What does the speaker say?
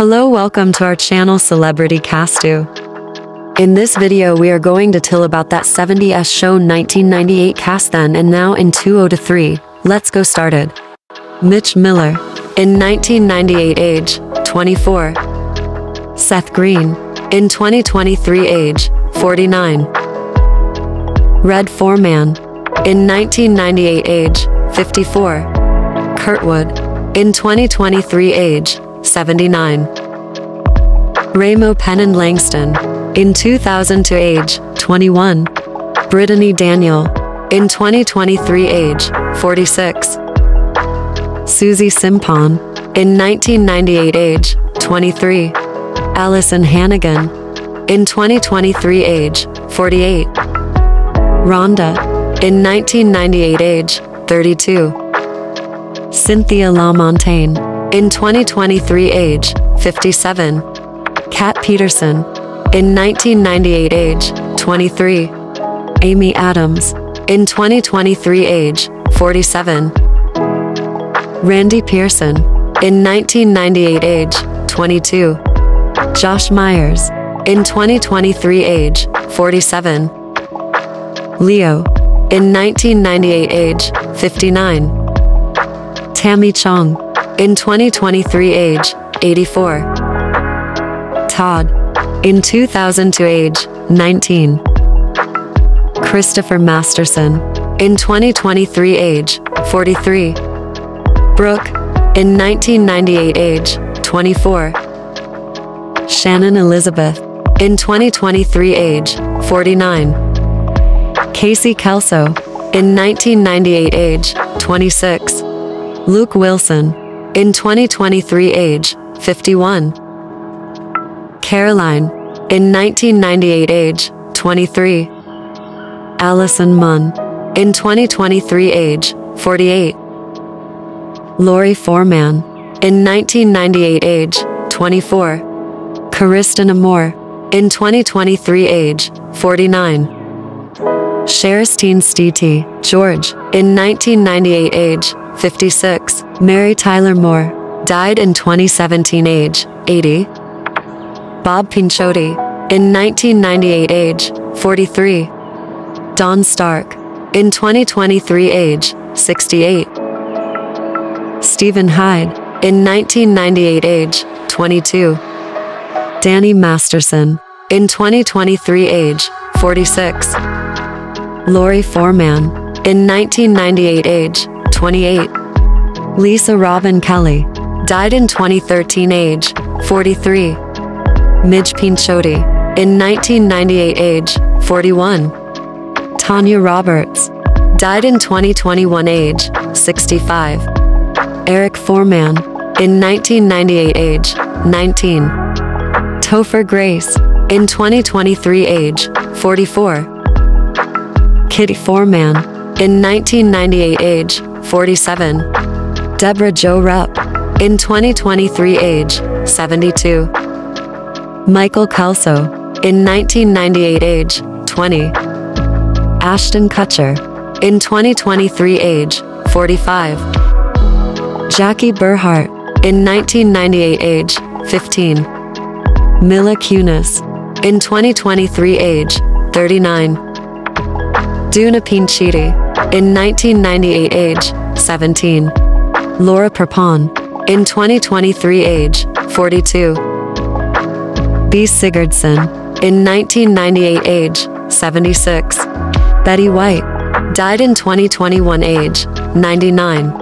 Hello, welcome to our channel Celebrity Factto. In this video, we are going to tell about that 70s show 1998 cast then and now in 2003. Let's go started. Mitch Miller, in 1998 age, 24. Seth Green, in 2023 age, 49. Red Forman, in 1998 age, 54. Kurtwood, in 2023 age, 79. Ramo Pennon Langston, in 2000 to age, 21. Brittany Daniel, in 2023 age, 46. Susie Simpson, in 1998 age, 23. Alyson Hannigan, in 2023 age, 48. Rhonda, in 1998 age, 32. Cynthia LaMontagne, in 2023 age, 57. Kat Peterson, in 1998 age, 23. Amy Adams, in 2023 age, 47. Randy Pearson, in 1998 age, 22. Josh Meyers, in 2023 age, 47. Leo, in 1998 age, 59. Tommy Chong, in 2023 age, 84. Todd, in 2000 to age, 19. Christopher Masterson, in 2023 age, 43. Brooke, in 1998 age, 24. Shannon Elizabeth, in 2023 age, 49. Casey Kelso, in 1998 age, 26. Luke Wilson, in 2023 age, 51. Caroline, in 1998 age, 23. Allison Munn, in 2023 age, 48. Laurie Forman, in 1998 age, 24. Christina Moore, in 2023 age, 49. Christine Steety, George, in 1998 age, 56. Mary Tyler Moore, died in 2017 age, 80. Bob Pinciotti, in 1998 age, 43. Don Stark, in 2023 age, 68. Steven Hyde, in 1998 age, 22. Danny Masterson, in 2023 age, 46. Laurie Forman, in 1998 age, 28. Lisa Robin Kelly, died in 2013 age, 43. Midge Pinciotti, in 1998 age, 41. Tanya Roberts, died in 2021 age, 65. Eric Forman, in 1998 age, 19. Topher Grace, in 2023 age, 44. Kitty Forman, in 1998 age, 47. Debra Jo Rupp, in 2023 age, 72. Michael Kelso, in 1998 age, 20. Ashton Kutcher, in 2023 age, 45. Jackie Burkhart, in 1998 age, 15. Mila Kunis, in 2023 age, 39. Donna Pinciotti, in 1998 age, 17. Laura Prepon, in 2023 age, 42. Bea Sigurdson, in 1998 age, 76. Betty White, died in 2021 age, 99.